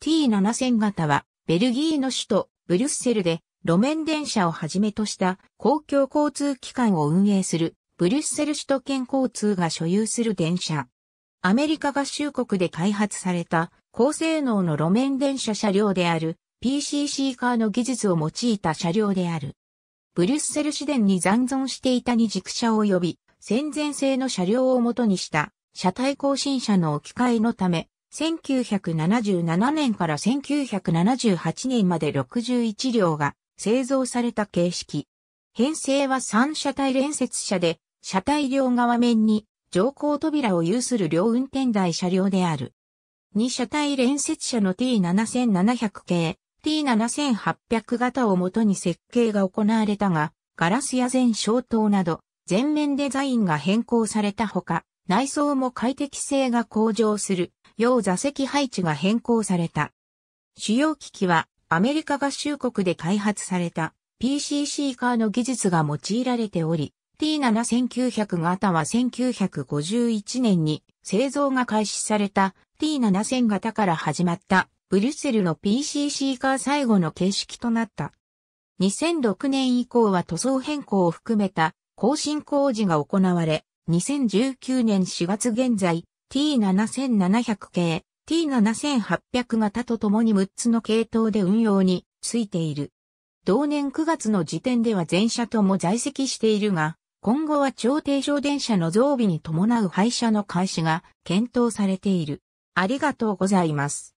T7000 型はベルギーの首都ブリュッセルで路面電車をはじめとした公共交通機関を運営するブリュッセル首都圏交通が所有する電車。アメリカ合衆国で開発された高性能の路面電車車両である PCC カーの技術を用いた車両である。ブリュッセル市電に残存していた二軸車及び戦前製の車両を元にした車体更新車の置き換えのため、1977年から1978年まで61両が製造された形式。編成は3車体連接車で、車体両側面に乗降扉を有する両運転台車両である。2車体連接車の T7700 系、T7800 型をもとに設計が行われたが、ガラスや全消灯など、全面デザインが変更されたほか、内装も快適性が向上する、よう座席配置が変更された。主要機器は、アメリカ合衆国で開発された PCC カーの技術が用いられており、T7900 型は1951年に製造が開始された T7000 型から始まったブリュッセルの PCC カー最後の形式となった。2006年以降は塗装変更を含めた更新工事が行われ、2019年4月現在 T7700 系、T7800 型とともに6つの系統で運用についている。同年9月の時点では全車とも在籍しているが、今後は超低床電車の増備に伴う廃車の開始が検討されている。ありがとうございます。